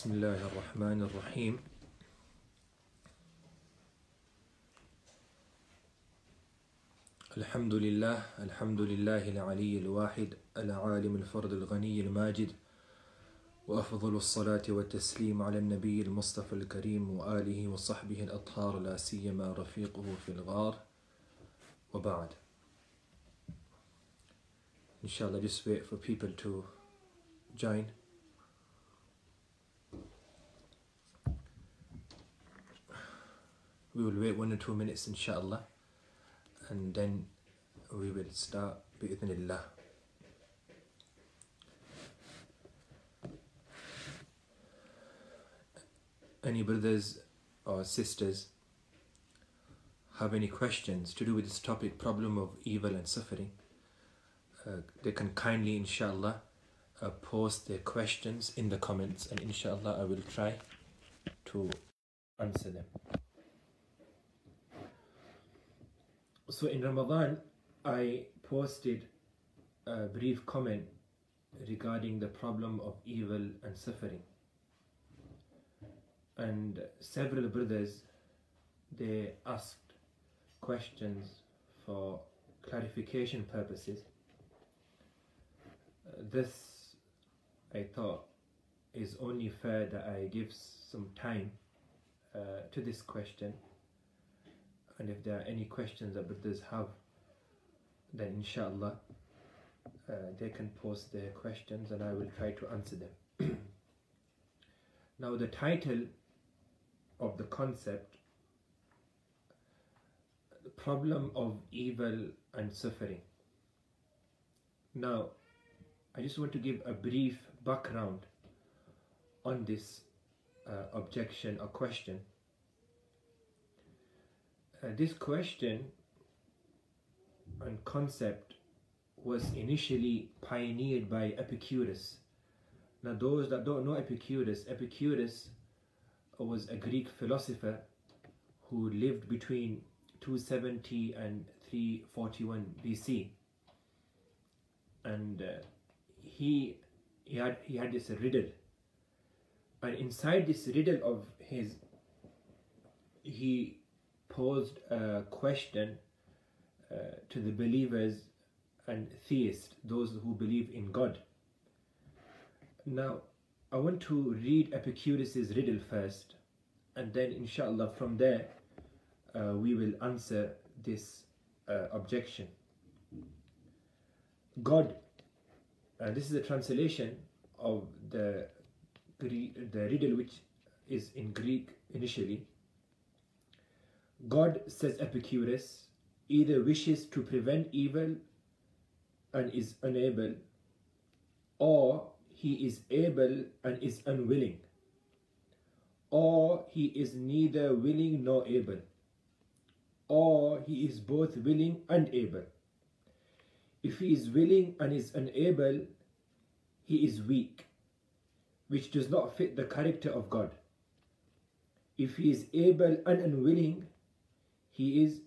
بسم الله الرحمن الرحيم الحمد لله الحمد لله العلي الواحد العالم الفرد الغني الماجد وأفضل الصلاة والتسليم على النبي المصطفى الكريم وآله وصحبه الأطهار لا سيما رفيقه في الغار وبعد Inshallah just wait for people to join. We will wait one or two minutes inshallah and then we will start bi'idhnillah. Any brothers or sisters have any questions to do with this topic problem of evil and suffering uh, they can kindly inshallah uh, post their questions in the comments and inshallah I will try to answer them so in Ramadan I posted a brief comment regarding the problem of evil and suffering. And several brothers they asked questions for clarification purposes. Uh, this I thought is only fair that I give some time uh, to this question and if there are any questions that brothers have then inshallah uh, they can post their questions and I will try to answer them. Now the title of the concept the problem of evil and suffering. Now I just want to give a brief background on this uh, objection or question uh, this question and concept was initially pioneered by Epicurus. Now, those that don't know Epicurus, Epicurus was a Greek philosopher who lived between 270 and 341 BC, and uh, he he had he had this riddle, and inside this riddle of his, he posed a question uh, to the believers and theists, those who believe in God. Now, I want to read Epicurus's riddle first, and then, inshallah, from there uh, we will answer this uh, objection. God, uh, this is a translation of the the riddle which is in Greek initially. God, says Epicurus, either wishes to prevent evil and is unable, or he is able and is unwilling, or he is neither willing nor able, or he is both willing and able. If he is willing and is unable, he is weak, which does not fit the character of God. If he is able and unwilling, he is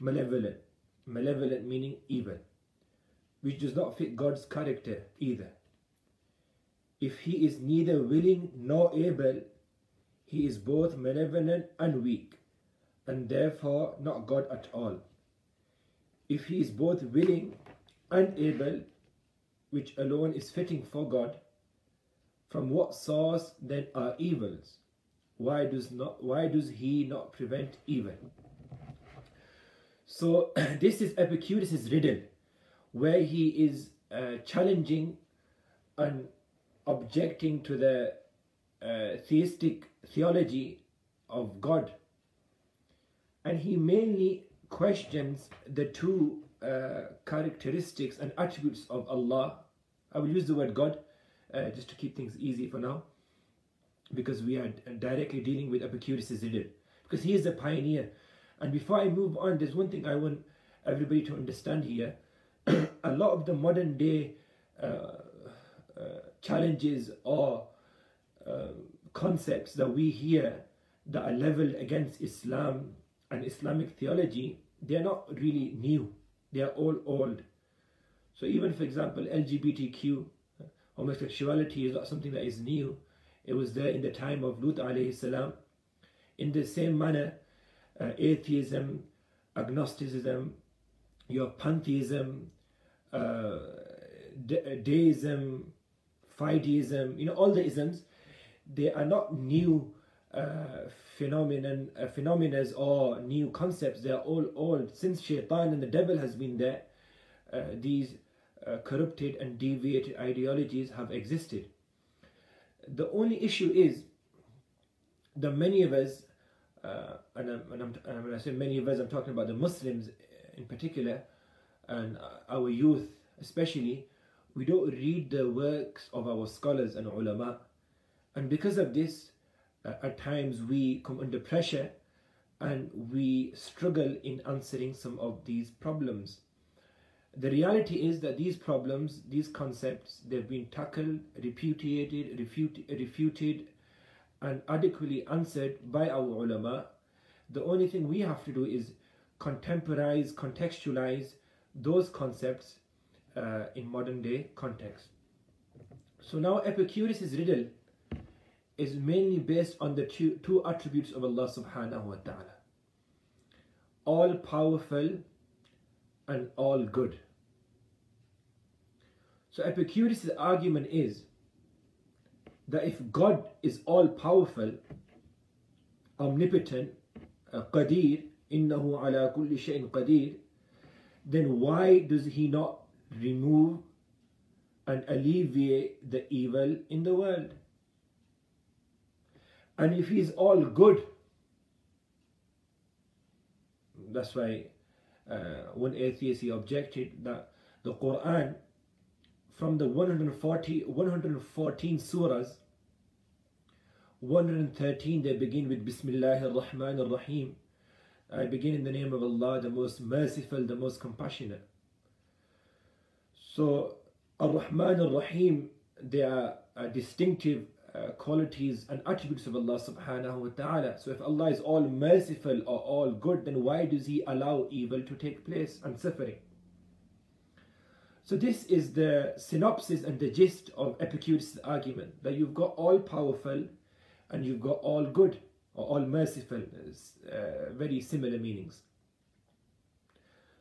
malevolent. Malevolent meaning evil, which does not fit God's character either. If he is neither willing nor able, he is both malevolent and weak, and therefore not God at all. If he is both willing and able, which alone is fitting for God, from what source then are evils? Why does not why does he not prevent evil? So this is Epicurus' riddle, where he is uh, challenging and objecting to the uh, theistic theology of God. And he mainly questions the two uh, characteristics and attributes of Allah. I will use the word God uh, just to keep things easy for now, because we are directly dealing with Epicurus' riddle, because he is a pioneer and before I move on, there's one thing I want everybody to understand here. a lot of the modern day uh, uh, challenges or uh, concepts that we hear that are leveled against Islam and Islamic theology, they're not really new. They are all old. So even, for example, LGBTQ, homosexuality is not something that is new. It was there in the time of Lut alayhi salam. In the same manner, uh, atheism, agnosticism, your pantheism, uh, de- deism, fideism, you know, all the isms, they are not new uh, phenomenon, uh, phenomena or new concepts. They are all old. Since shaitan and the devil has been there, uh, these uh, corrupted and deviated ideologies have existed. The only issue is that many of us, uh, and, I'm, and, I'm, and when I say many of us, I'm talking about the Muslims in particular, and our youth especially, we don't read the works of our scholars and ulama. And because of this, uh, at times we come under pressure and we struggle in answering some of these problems. The reality is that these problems, these concepts, they've been tackled, repudiated, refuted, refuted and adequately answered by our ulama. The only thing we have to do is contemporize, contextualize those concepts uh, in modern day context. So now Epicurus' riddle is mainly based on the two, two attributes of Allah subhanahu wa ta'ala. All powerful and all good. So Epicurus' argument is that if God is all powerful, omnipotent, uh, qadir, innahu ala kulli shay'in qadir, then why does he not remove and alleviate the evil in the world? And if he's all good, that's why uh, one atheist he objected that the Quran from the 140 114 surahs 113 they begin with Bismillah ar-Rahman ar-Rahim I begin in the name of Allah the most merciful the most compassionate so ar-Rahman ar-Rahim they are distinctive uh, qualities and attributes of Allah subhanahu wa ta'ala. So if Allah is all merciful or all good, then why does He allow evil to take place and suffering? So this is the synopsis and the gist of Epicurus' argument that you've got all powerful and you've got all good or all merciful, uh, very similar meanings.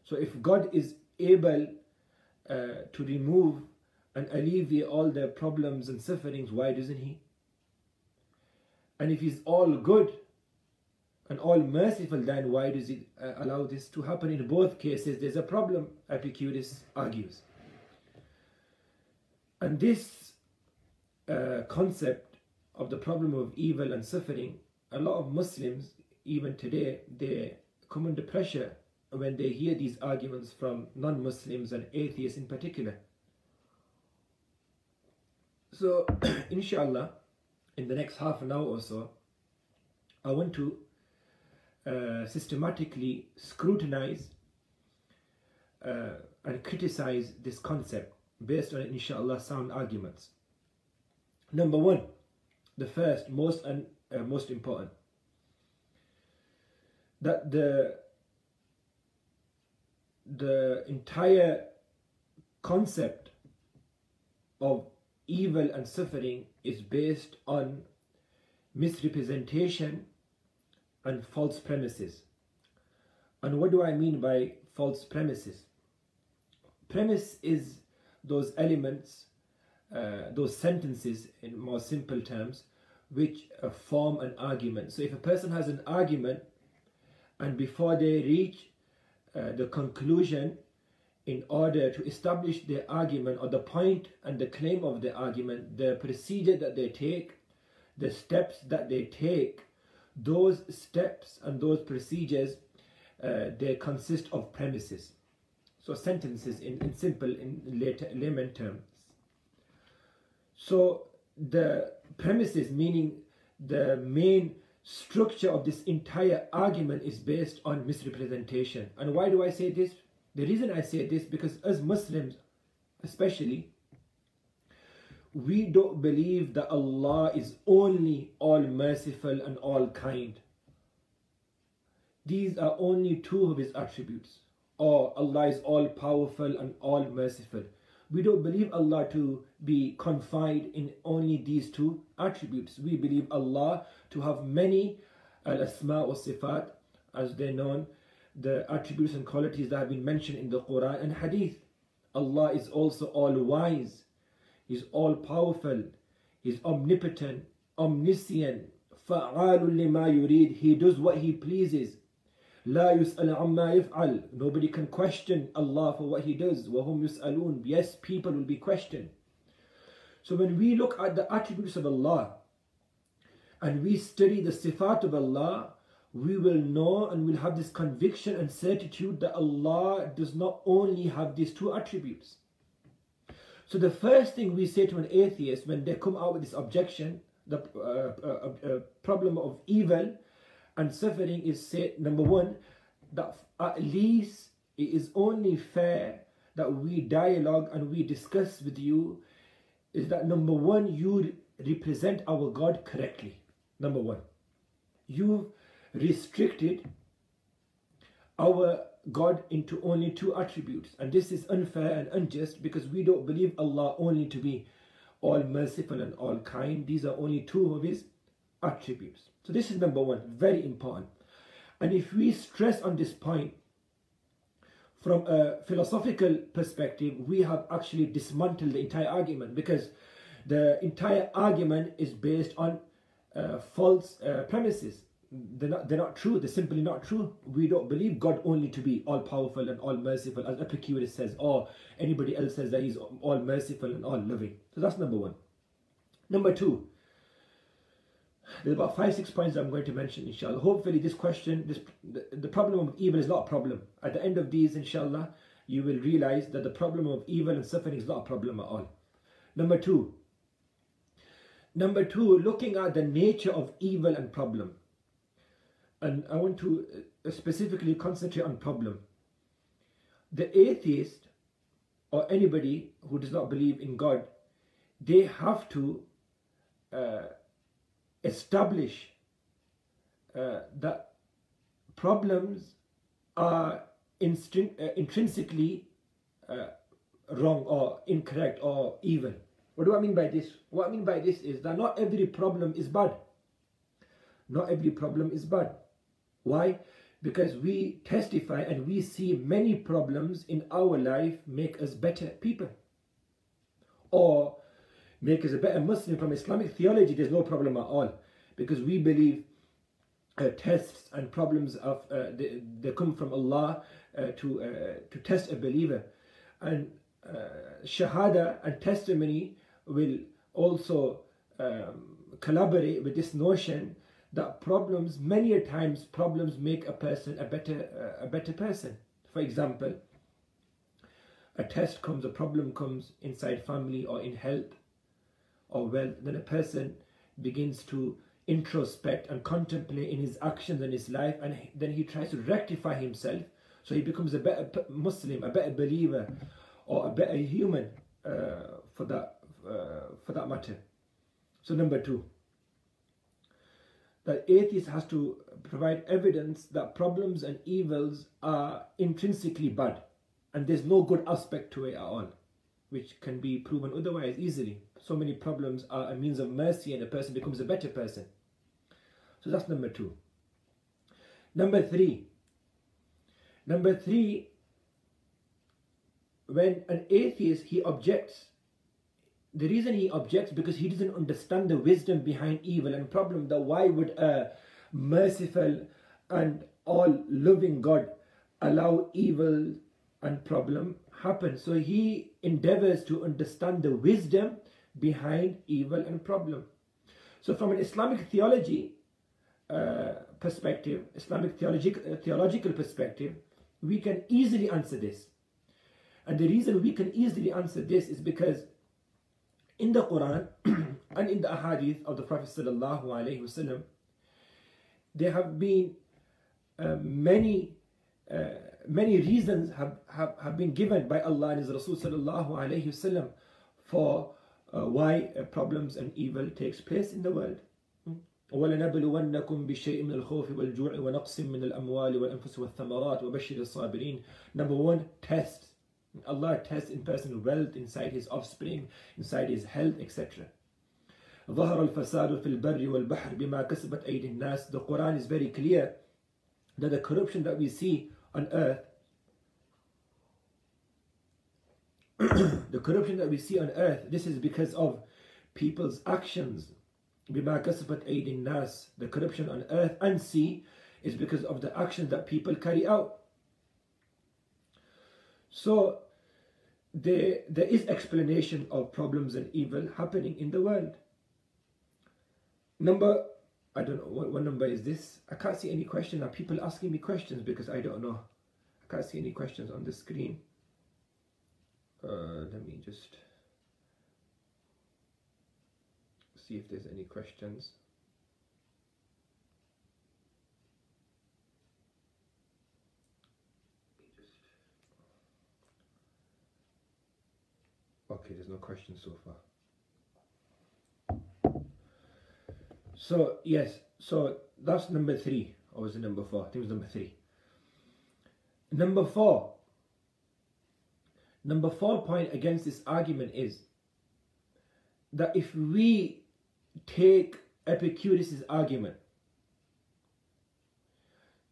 So if God is able uh, to remove and alleviate all their problems and sufferings, why doesn't he? And if he's all good and all merciful, then why does he uh, allow this to happen? In both cases, there's a problem, Epicurus argues. And this uh, concept of the problem of evil and suffering, a lot of Muslims, even today, they come under pressure when they hear these arguments from non-Muslims and atheists in particular. So, inshallah, in the next half an hour or so, I want to uh, systematically scrutinize uh, and criticize this concept based on, inshallah, sound arguments. Number one, the first, most and uh, most important, that the the entire concept of evil and suffering is based on misrepresentation and false premises. And what do I mean by false premises? Premise is those elements, uh, those sentences in more simple terms, which uh, form an argument. So if a person has an argument and before they reach uh, the conclusion in order to establish their argument or the point and the claim of the argument, the procedure that they take, the steps that they take, those steps and those procedures, uh, they consist of premises. So sentences in, in simple, in later, layman terms. So the premises, meaning the main structure of this entire argument is based on misrepresentation. And why do I say this? The reason I say this because as Muslims, especially, we don't believe that Allah is only all merciful and all kind. These are only two of His attributes Or Allah is all powerful and all merciful. we don't believe Allah to be confined in only these two attributes. We believe Allah to have many al-asma wa sifat as they're known, the attributes and qualities that have been mentioned in the Quran and Hadith. Allah is also all wise, He's all powerful, He's omnipotent, omniscient, فَعَالٌ لِمَا يُرِيد He does what He pleases. لا يسأل عما يفعل Nobody can question Allah for what He does. وهم يسألون Yes, people will be questioned. So when we look at the attributes of Allah and we study the sifat of Allah, we will know and will have this conviction and certitude that Allah does not only have these two attributes. So the first thing we say to an atheist when they come out with this objection, the uh, uh, uh, problem of evil and suffering is said, number one that at least it is only fair that we dialogue and we discuss with you is that number one you represent our God correctly. Number one. You've restricted our God into only two attributes. And this is unfair and unjust because we don't believe Allah only to be all merciful and all kind. These are only two of his attributes so this is number one, very important. And if we stress on this point, from a philosophical perspective, we have actually dismantled the entire argument because the entire argument is based on uh, false uh, premises. They're not, they're not true. They're simply not true. We don't believe God only to be all powerful and all merciful, as Epicurus says, or anybody else says that he's all merciful and all loving. So that's number one. Number two, there's about five, six points I'm going to mention, inshallah. Hopefully, this question, this the, the problem of evil is not a problem. At the end of these, inshallah, you will realize that the problem of evil and suffering is not a problem at all. Number two, number two, looking at the nature of evil and problem. And I want to uh, specifically concentrate on problem. The atheist or anybody who does not believe in God, they have to uh, establish uh, that problems are uh, intrinsically uh, wrong or incorrect or evil. What do I mean by this? What I mean by this is that not every problem is bad. Not every problem is bad. Why? Because we testify and we see many problems in our life make us better people. Or make us a better Muslim from Islamic theology, there's no problem at all. Because we believe uh, tests and problems of uh, they, they, come from Allah uh, to uh, to test a believer, and uh, shahada and testimony will also um, collaborate with this notion that problems many times problems make a person a better uh, a better person. For example, a test comes, a problem comes inside family or in health or wealth, then a person begins to introspect and contemplate in his actions and his life, and then he tries to rectify himself so he becomes a better Muslim, a better believer, or a better human uh, for that uh, for that matter. So number two, that atheist has to provide evidence that problems and evils are intrinsically bad, and there's no good aspect to it at all, which can be proven otherwise easily so many problems are a means of mercy and a person becomes a better person. So that's number two. Number three. Number three, when an atheist, he objects. The reason he objects because he doesn't understand the wisdom behind evil and problem that why would a merciful and all loving God allow evil and problem happen. So he endeavors to understand the wisdom behind evil and problem. So from an Islamic theology uh, perspective, Islamic theologic, uh, theological perspective, we can easily answer this. And the reason we can easily answer this is because in the Quran and in the ahadith of the Prophet sallallahu alaihi wasallam, there have been uh, many uh, many reasons have, have, have been given by Allah and His Rasul sallallahu alaihi wasallam for uh, why uh, problems and evil takes place in the world. ولنبلونكم بشيء من الخوف والجوع ونقص من الأموال والأنفس والثمرات وبشر الصابرين Number one, test. Allah tests in person wealth inside his offspring, inside his health, etc. ظهر الفساد في البر والبحر بما كسبت أيدي الناس. The Quran is very clear that the corruption that we see on earth, the corruption that we see on earth, this is because of people's actions. بما كسبت أيدي الناس. The corruption on earth and sea is because of the actions that people carry out. So there, there is explanation of problems and evil happening in the world. Number, I don't know, what, what number is this? I can't see any questions. Are people asking me questions because I don't know. I can't see any questions on the screen. Uh, let me just see if there's any questions. Okay, there's no questions so far. So, yes, so that's number three. Or was it number four? I think it was number three. Number four. Number four point against this argument is that if we take Epicurus' argument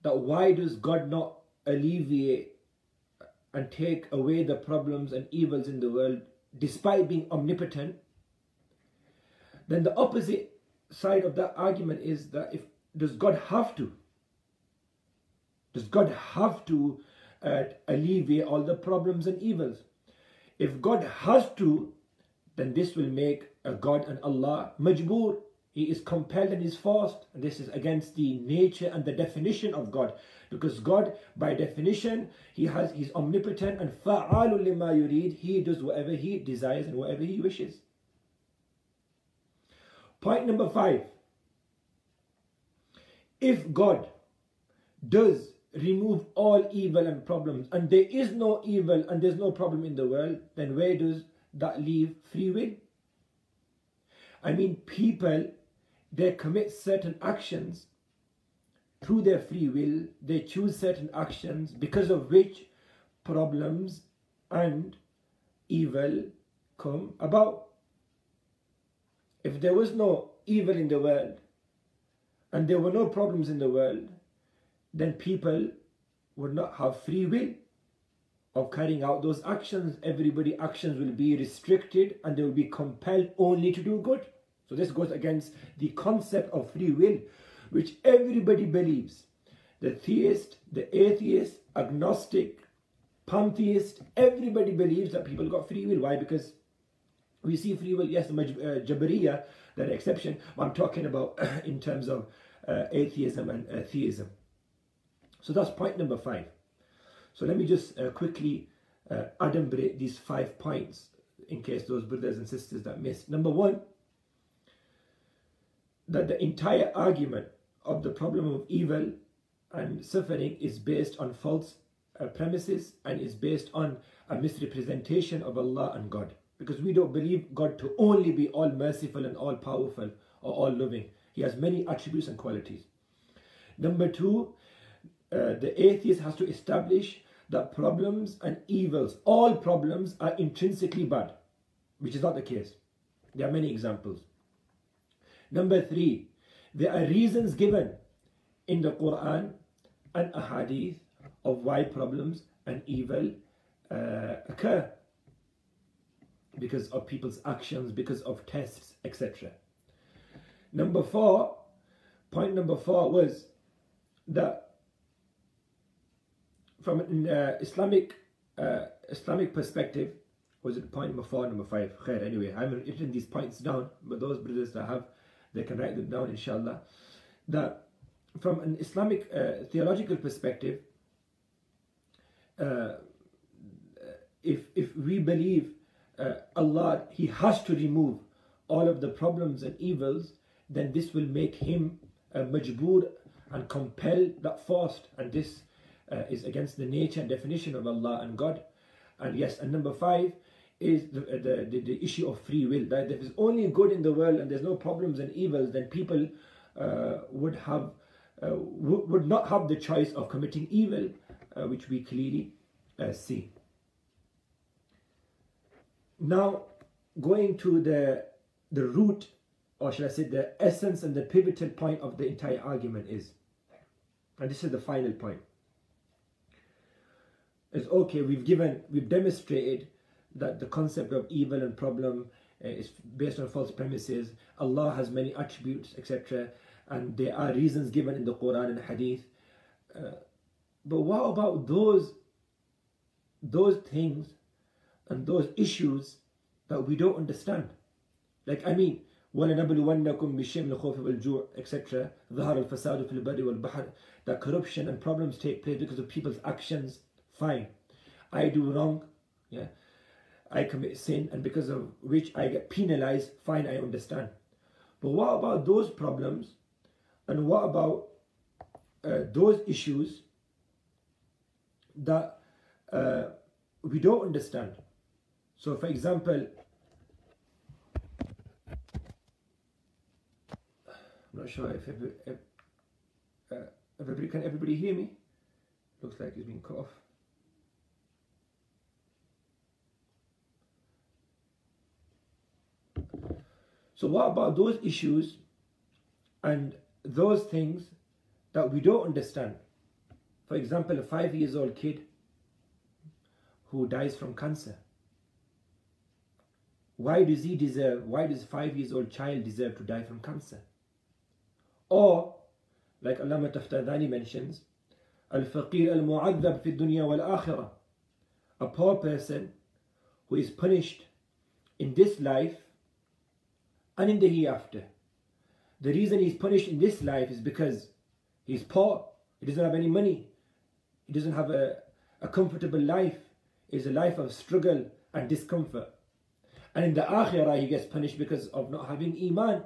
that why does God not alleviate and take away the problems and evils in the world despite being omnipotent, then the opposite side of that argument is that if does God have to? Does God have to uh, alleviate all the problems and evils? If God has to, then this will make a God and Allah majbur. He is compelled and is forced. And this is against the nature and the definition of God. Because God, by definition, He has He's omnipotent and fa'alul lima yurid. He does whatever He desires and whatever He wishes. Point number five. If God does remove all evil and problems, and there is no evil and there's no problem in the world, then where does that leave free will? I mean, people, they commit certain actions through their free will, they choose certain actions because of which problems and evil come about. If there was no evil in the world and there were no problems in the world, then people would not have free will of carrying out those actions. Everybody actions will be restricted and they will be compelled only to do good. So this goes against the concept of free will which everybody believes. The theist, the atheist, agnostic, pantheist, everybody believes that people got free will. Why? Because we see free will, yes, the uh, that exception, I'm talking about in terms of uh, atheism and uh, theism. So that's point number five. So let me just uh, quickly uh, adumbrate these five points in case those brothers and sisters that missed. Number one, that the entire argument of the problem of evil and suffering is based on false uh, premises and is based on a misrepresentation of Allah and God. Because we don't believe God to only be all merciful and all powerful or all loving. He has many attributes and qualities. Number two, uh, the atheist has to establish that problems and evils, all problems are intrinsically bad, which is not the case. There are many examples. Number three, there are reasons given in the Quran and Ahadith of why problems and evil uh, occur because of people's actions, because of tests, etc. Number four, point number four was that from an uh, Islamic uh, Islamic perspective, was it point number four, number five? Khair, anyway, I haven't written these points down, but those brothers that have they can write them down inshallah, that from an Islamic uh, theological perspective, uh, if, if we believe uh, Allah, He has to remove all of the problems and evils, then this will make Him uh, majboor and compel that fast. And this uh, is against the nature and definition of Allah and God. And yes, and number five, is the, the, the, the, issue of free will. That if there's only good in the world and there's no problems and evils, then people uh, would have uh, would not have the choice of committing evil, uh, which we clearly uh, see. now going to the the root or should I say the essence and the pivotal point of the entire argument is and this is the final point is okay we've given we've demonstrated that the concept of evil and problem uh, is based on false premises Allah has many attributes etc and there are reasons given in the Quran and Hadith uh, but what about those those things and those issues that we don't understand like I mean وَلَنَبْلُوَنَّكُمْ بِالشَّيْءٍ مِنَ الْخَوْفِ وَالْجُوعِ etc. ظهر الفساد في البر والبحر that corruption and problems take place because of people's actions fine. I do wrong. Yeah. I commit sin and because of which I get penalized. Fine I understand. But what about those problems? And what about uh, those issues that uh, we don't understand? So for example I'm not sure if, every, if, uh, everybody can everybody hear me. Looks like it's been cut off. So what about those issues and those things that we don't understand? For example, a five years old kid who dies from cancer. Why does he deserve, why does a five years old child deserve to die from cancer? Or, like Allama Taftazani mentions, Al-Faqir al-Mu'adhab fi dunya wal-akhirah. A poor person who is punished in this life and in the hereafter. The reason he's punished in this life is because he's poor, he doesn't have any money, he doesn't have a, a comfortable life, it's a life of struggle and discomfort. And in the akhirah, he gets punished because of not having iman.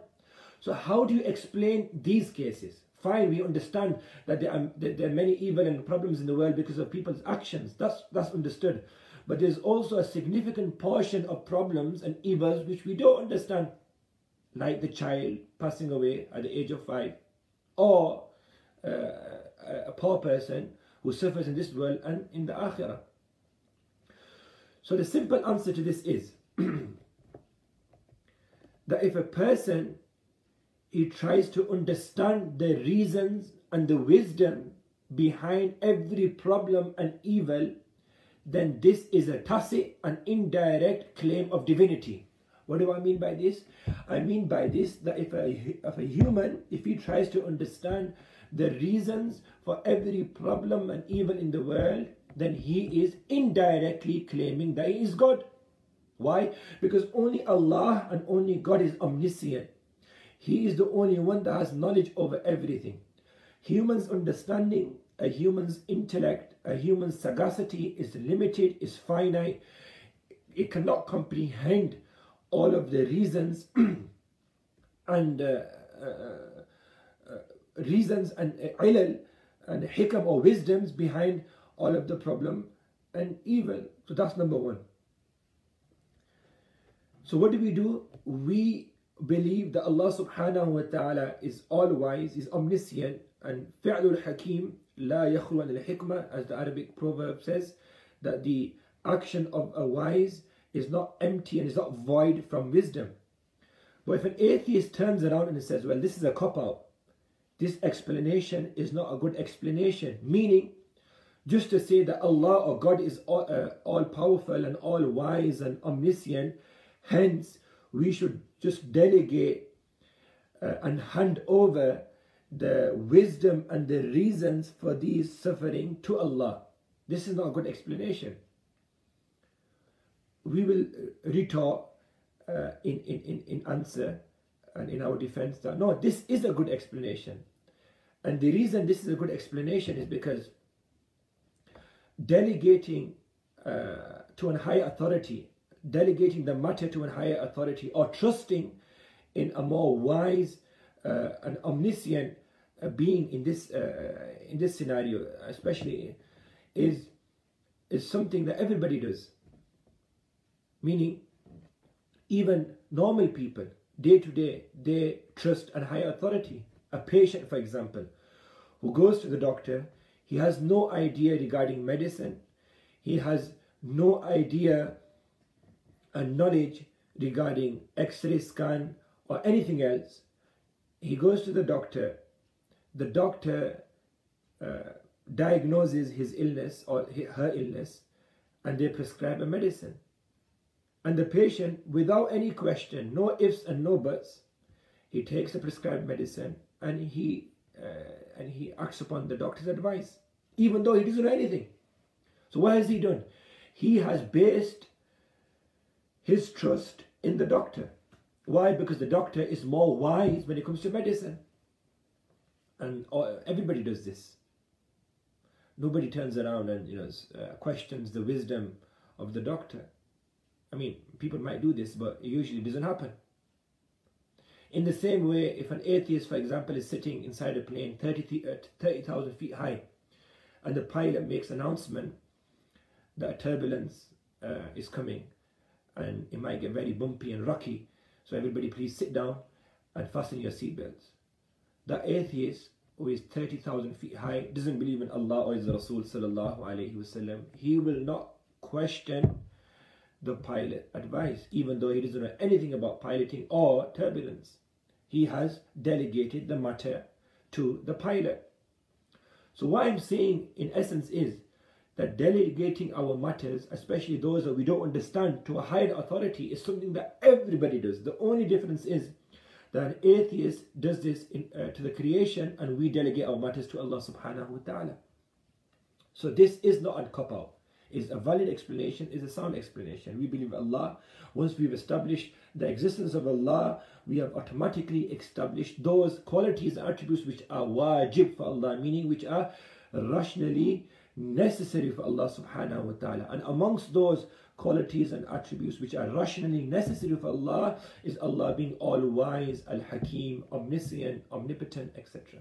So how do you explain these cases? Fine, we understand that there are, that there are many evil and problems in the world because of people's actions. That's, that's understood. But there's also a significant portion of problems and evils which we don't understand. Like the child passing away at the age of five. Or uh, a poor person who suffers in this world and in the akhirah. So the simple answer to this is that if a person he tries to understand the reasons and the wisdom behind every problem and evil, then this is a tacit and indirect claim of divinity. What do I mean by this? I mean by this that if a, if a human, if he tries to understand the reasons for every problem and evil in the world, then he is indirectly claiming that he is God. Why? Because only Allah and only God is omniscient. He is the only one that has knowledge over everything. Human's understanding, a human's intellect, a human's sagacity is limited, is finite. It cannot comprehend all of the reasons and uh, uh, uh, reasons and uh, ilal and hikam or wisdoms behind all of the problem and evil. So that's number one. So what do we do? We believe that Allah subhanahu wa ta'ala is all wise, is omniscient, and fi'lul hakim la yakhlu al hikmah, as the Arabic proverb says, that the action of a wise is not empty and is not void from wisdom. But if an atheist turns around and says, well, this is a cop out, this explanation is not a good explanation, meaning just to say that Allah or God is all, uh, all powerful and all wise and omniscient, hence we should just delegate uh, and hand over the wisdom and the reasons for these suffering to Allah. This is not a good explanation. We will uh, retort uh, in, in, in answer and in our defense that no, this is a good explanation. And the reason this is a good explanation is because delegating uh, to a higher authority delegating the matter to a higher authority or trusting in a more wise uh, and omniscient uh, being in this uh, in this scenario especially is is something that everybody does meaning even normal people day to day they trust a higher authority a patient for example who goes to the doctor he has no idea regarding medicine he has no idea and knowledge regarding x-ray scan or anything else, he goes to the doctor. The doctor uh, diagnoses his illness or her illness and they prescribe a medicine. And the patient, without any question, no ifs and no buts, he takes the prescribed medicine and he uh, and he acts upon the doctor's advice, even though he doesn't know anything. So what has he done? He has based his trust in the doctor. Why? Because the doctor is more wise when it comes to medicine. And uh, everybody does this. Nobody turns around and you know uh, questions the wisdom of the doctor. I mean, people might do this, but it usually doesn't happen. In the same way, if an atheist, for example, is sitting inside a plane 30,000 30, uh, feet high, and the pilot makes announcement that a turbulence uh, is coming, and it might get very bumpy and rocky, so everybody please sit down and fasten your seatbelts. That atheist who is 30,000 feet high, doesn't believe in Allah or His Rasul sallallahu alayhi wasallam, he will not question the pilot advice, even though he doesn't know anything about piloting or turbulence. He has delegated the matter to the pilot. So what I'm saying in essence is that delegating our matters, especially those that we don't understand, to a higher authority is something that everybody does. The only difference is that an atheist does this in, uh, to the creation and we delegate our matters to Allah subhanahu wa ta'ala. So this is not a cop-out. It's a valid explanation, is a sound explanation. We believe Allah. Once we've established the existence of Allah, we have automatically established those qualities and attributes which are wajib for Allah, meaning which are rationally necessary for Allah subhanahu wa ta'ala. And amongst those qualities and attributes which are rationally necessary for Allah is Allah being all wise, Al Hakim, omniscient, omnipotent, etc.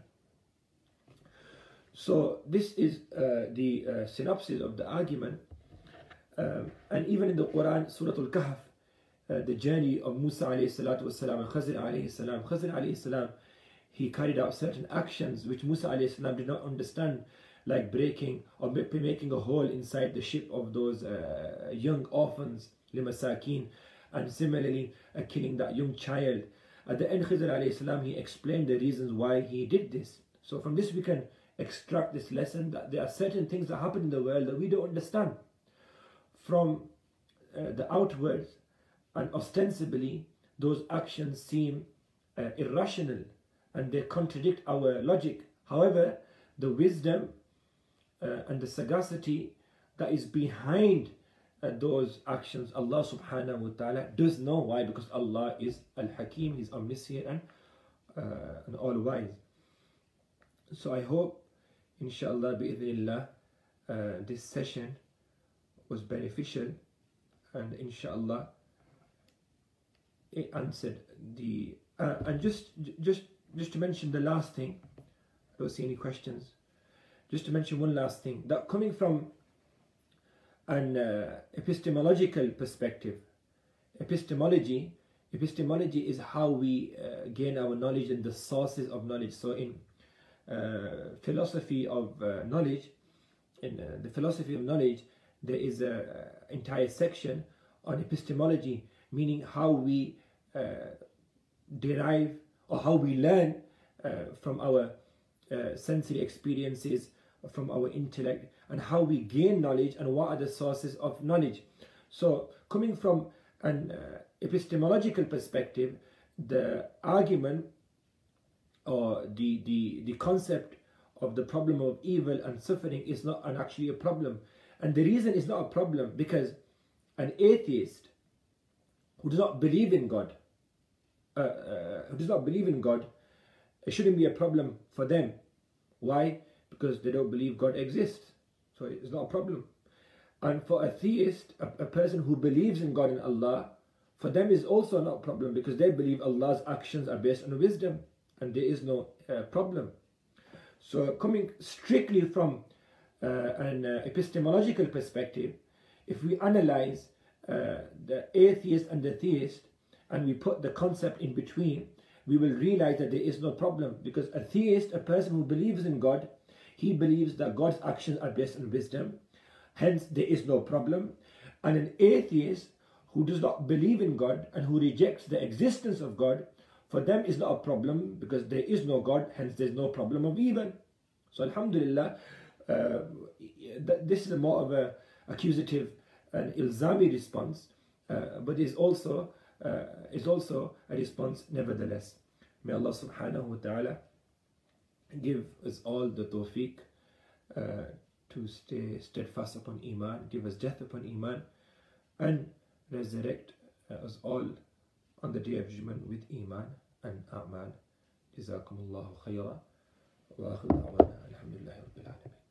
So, this is uh, the uh, synopsis of the argument. Um, and even in the Quran, Surah Al Kahf, uh, the journey of Musa alayhi and Khazir alayhi salam. Khazir alayhi salam, he carried out certain actions which Musa alayhi salam did not understand like breaking or making a hole inside the ship of those uh, young orphans, limasakin, and similarly uh, killing that young child. At the end, Khidr alayhi salam, he explained the reasons why he did this. So from this we can extract this lesson that there are certain things that happen in the world that we don't understand. From uh, the outwards and ostensibly, those actions seem uh, irrational and they contradict our logic. However, the wisdom uh, and the sagacity that is behind uh, those actions, Allah subhanahu wa ta'ala does know why, because Allah is Al-Hakim, He's omniscient and, uh, and all-wise. So I hope, inshallah, bi'idhnillah, uh, this session was beneficial and inshallah it answered the uh, and just just just to mention the last thing I don't see any questions. Just to mention one last thing that coming from an uh, epistemological perspective epistemology epistemology is how we uh, gain our knowledge and the sources of knowledge. So in philosophy of uh, knowledge in uh, the philosophy of knowledge there is an entire section on epistemology meaning how we uh, derive or how we learn from our sensory experiences from our intellect and how we gain knowledge and what are the sources of knowledge. So coming from an uh, epistemological perspective, the argument or the, the, the concept of the problem of evil and suffering is not an, actually a problem. And the reason it's not a problem because an atheist who does not believe in God, uh, uh, who does not believe in God, it shouldn't be a problem for them. Why? because they don't believe God exists. So it's not a problem. And for a theist, a, a person who believes in God and Allah, for them is also not a problem because they believe Allah's actions are based on wisdom and there is no uh, problem. So coming strictly from uh, an uh, epistemological perspective, if we analyze uh, the atheist and the theist and we put the concept in between, we will realize that there is no problem because a theist, a person who believes in God, he believes that God's actions are based on wisdom, hence there is no problem. And an atheist who does not believe in God and who rejects the existence of God, for them is not a problem because there is no God, hence there's no problem of evil. So Alhamdulillah, uh, this is a more of a accusative and ilzami response, uh, but is also uh, is also a response nevertheless. May Allah subhanahu wa ta'ala give us all the tawfiq uh, to stay steadfast upon Iman, give us death upon Iman, and resurrect uh, us all on the day of judgment with Iman and A'mal. جزاكم الله خيرا وآخر دعوانا الحمد لله رب العالمين